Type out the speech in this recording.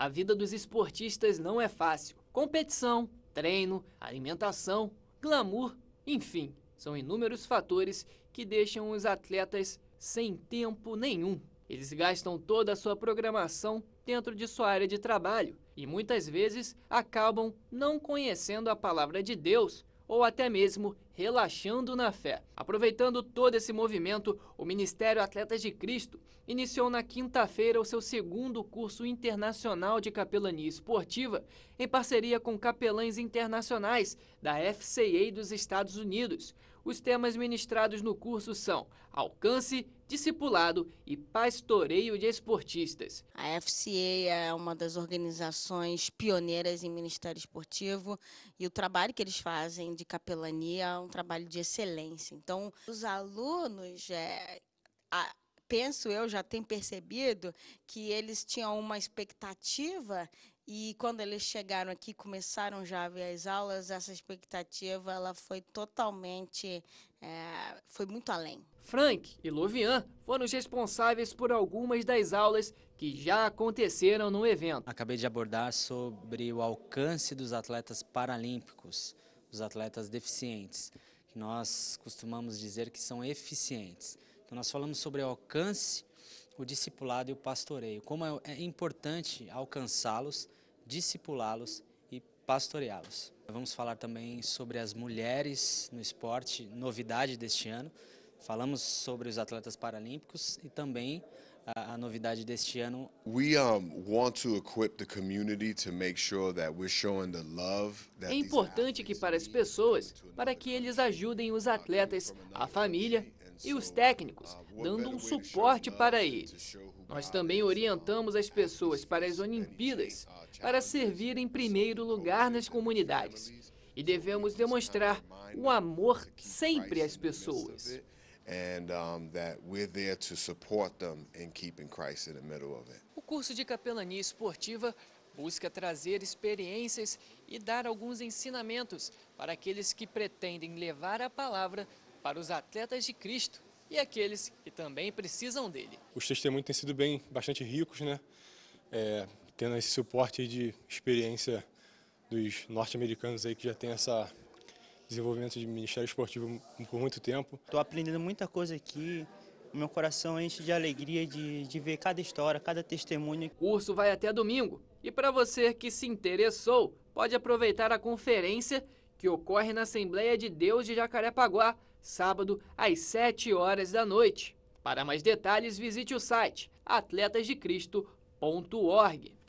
A vida dos esportistas não é fácil. Competição, treino, alimentação, glamour, enfim, são inúmeros fatores que deixam os atletas sem tempo nenhum. Eles gastam toda a sua programação dentro de sua área de trabalho e muitas vezes acabam não conhecendo a palavra de Deus ou até mesmo relaxando na fé. Aproveitando todo esse movimento, o Ministério Atletas de Cristo iniciou na quinta-feira o seu segundo curso internacional de capelania esportiva em parceria com capelães internacionais da FCA dos Estados Unidos. Os temas ministrados no curso são alcance, discipulado e pastoreio de esportistas. A FCA é uma das organizações pioneiras em ministério esportivo e o trabalho que eles fazem de capelania é um trabalho de excelência. Então, os alunos, é, a, penso eu, já têm percebido que eles tinham uma expectativa e quando eles chegaram aqui, começaram já a ver as aulas, essa expectativa ela foi totalmente, é, foi muito além. Frank e Lovian foram os responsáveis por algumas das aulas que já aconteceram no evento. Acabei de abordar sobre o alcance dos atletas paralímpicos, dos atletas deficientes, que nós costumamos dizer que são eficientes. Então nós falamos sobre o alcance, o discipulado e o pastoreio, como é, é importante alcançá-los discipulá-los e pastoreá-los. Vamos falar também sobre as mulheres no esporte, novidade deste ano. Falamos sobre os atletas paralímpicos e também a, a novidade deste ano. We um, want to equip the community to make sure that we're showing the love É importante que para as pessoas, para que eles ajudem os atletas, a família e os técnicos, dando um suporte para eles. Nós também orientamos as pessoas para as Olimpíadas para servir em primeiro lugar nas comunidades. E devemos demonstrar o amor sempre às pessoas. O curso de capelania esportiva busca trazer experiências e dar alguns ensinamentos para aqueles que pretendem levar a palavra para os atletas de Cristo e aqueles que também precisam dele. Os testemunhos têm sido bem bastante ricos, né? É, tendo esse suporte de experiência dos norte-americanos aí que já tem essa desenvolvimento de ministério esportivo por muito tempo. Estou aprendendo muita coisa aqui, meu coração enche de alegria de, de ver cada história, cada testemunho. O curso vai até domingo e para você que se interessou, pode aproveitar a conferência que ocorre na Assembleia de Deus de Jacarepaguá, sábado às 7 horas da noite. Para mais detalhes, visite o site atletasdecristo.org.